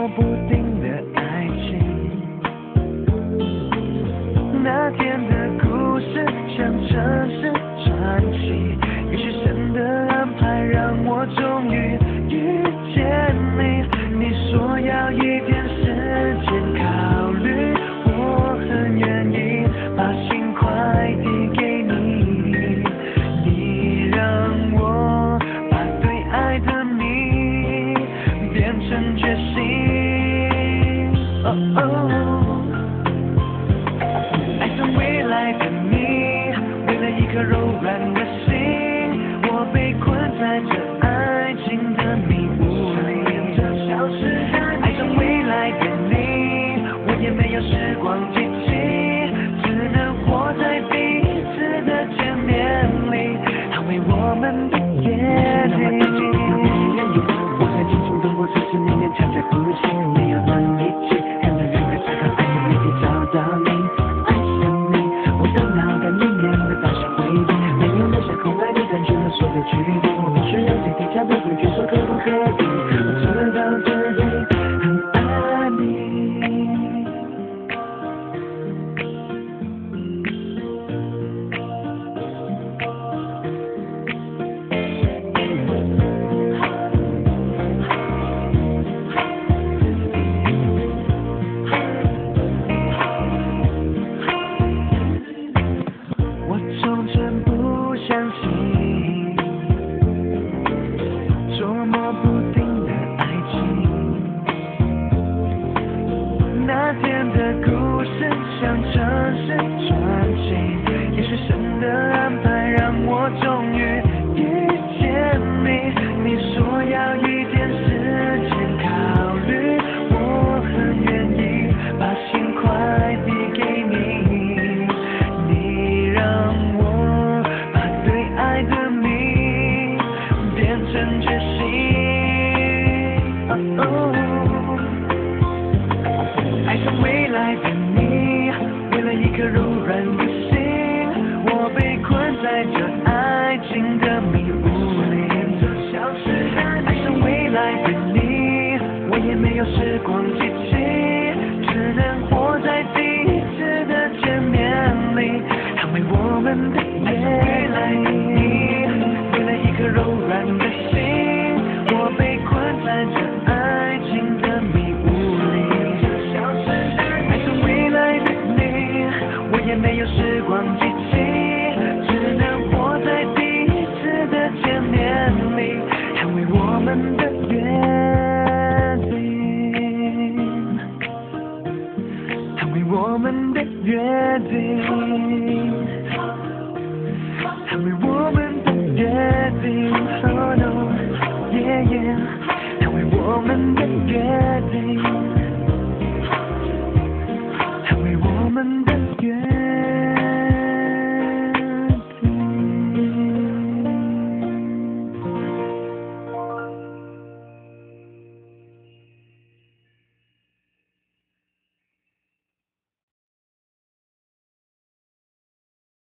说不定的爱情。那天的故事像城市传奇。也许神的安排让我终于爱上未来的你，为了一颗柔软的心，我被困在这爱情的迷雾里。爱上未来的你，我也没有时光机 good. 来的你，我也没有时光机器，只能活在第一次的见面里，捍卫我们的未来的你，为了一颗柔软的心，我被困在这爱情的迷雾里。爱上未来的你，我也没有时光机器，的约定，捍卫我们的约定，oh no，yeah yeah，捍卫我们的约